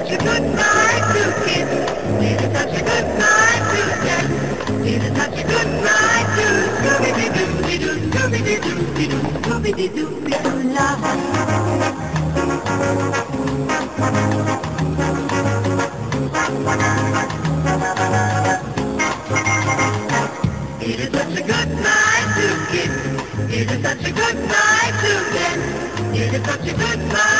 such a good night to kiss. It is such a good night to sex. It is such a good night to Scooby-Doo, Scooby-Doo, Scooby-Doo, Scooby-Doo, Scooby-Doo, love. It is such a good night to kiss. It is such a good night to dance. It is such a good night.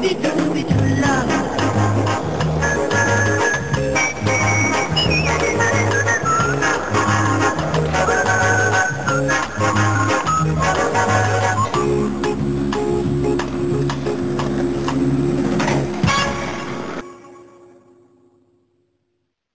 to